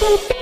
Boop.